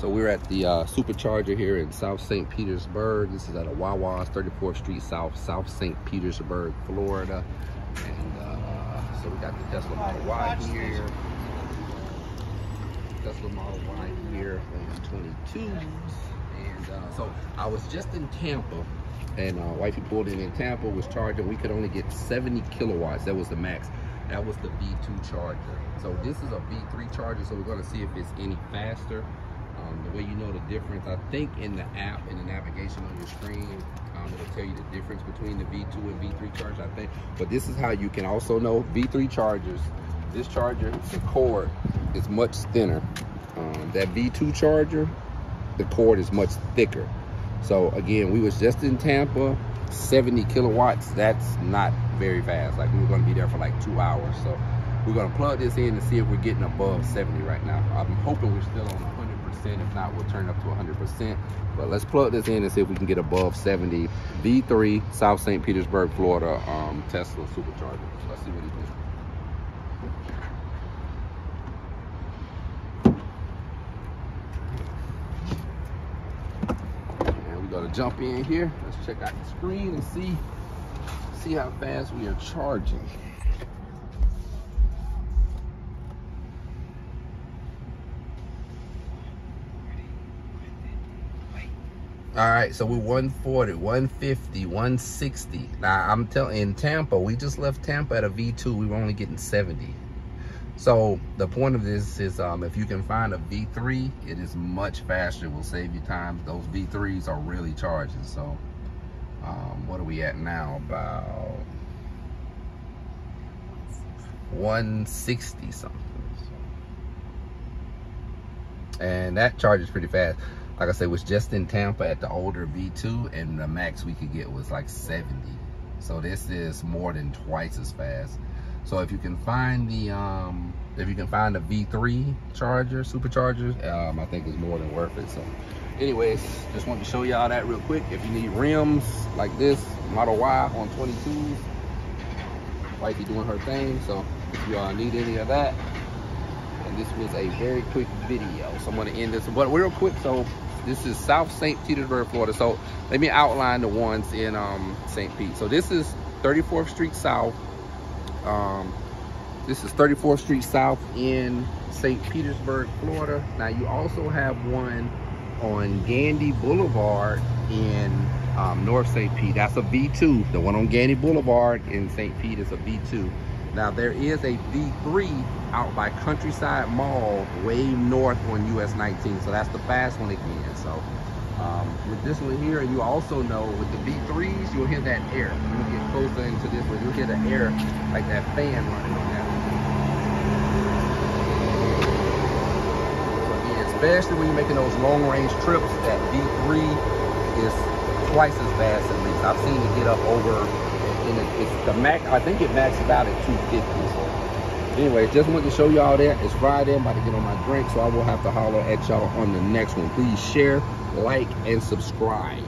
So we're at the uh, Supercharger here in South St. Petersburg. This is at a Wawa's, 34th Street South, South St. Petersburg, Florida. And uh, so we got the Tesla Model Y here. Tesla Model Y here on 22s. And uh, so I was just in Tampa and uh, wifey pulled in in Tampa, was charging. We could only get 70 kilowatts. That was the max. That was the V2 charger. So this is a V3 charger, so we're gonna see if it's any faster. Um, the way you know the difference, I think in the app, in the navigation on your screen, um, it'll tell you the difference between the V2 and V3 charger, I think. But this is how you can also know V3 chargers. This charger, the cord is much thinner. Um, that V2 charger, the cord is much thicker. So again, we was just in Tampa, 70 kilowatts. That's not very fast. Like we were gonna be there for like two hours. So we're gonna plug this in and see if we're getting above 70 right now. I'm hoping we're still on 100%. If not, we'll turn up to 100%. But let's plug this in and see if we can get above 70. V3, South St. Petersburg, Florida, um, Tesla supercharger. Let's see what he does. gonna jump in here. Let's check out the screen and see, see how fast we are charging. All right, so we're 140, 150, 160. Now I'm telling in Tampa, we just left Tampa at a V2. We were only getting 70. So the point of this is um, if you can find a V3, it is much faster, It will save you time. Those V3s are really charging. So um, what are we at now? About 160 something. And that charges pretty fast. Like I said, was just in Tampa at the older V2 and the max we could get was like 70. So this is more than twice as fast. So if you can find the, um, if you can find the V3 charger, supercharger, um, I think it's more than worth it. So anyways, just wanted to show y'all that real quick. If you need rims like this, Model Y on 22s, wifey doing her thing. So if y'all need any of that, and this was a very quick video. So I'm gonna end this, but real quick, so this is South St. Petersburg, Florida. So let me outline the ones in um, St. Pete. So this is 34th Street South, um, this is 34th Street South in St. Petersburg, Florida. Now you also have one on Gandy Boulevard in um, North St. Pete. That's a V2. The one on Gandy Boulevard in St. Pete is a V2. Now there is a V3 out by Countryside Mall way north on US 19. So that's the fast one again. So um, with this one here, and you also know with the V3s, you'll hear that air. When you get closer into this one, you'll hear the air like that fan running on that So again, especially when you're making those long range trips, that V3 is twice as fast at least. I've seen it get up over, and it, it's the max, I think it maxed out at 250. So anyway, just wanted to show y'all that. It's Friday, I'm about to get on my drink, so I will have to holler at y'all on the next one. Please share, like, and subscribe.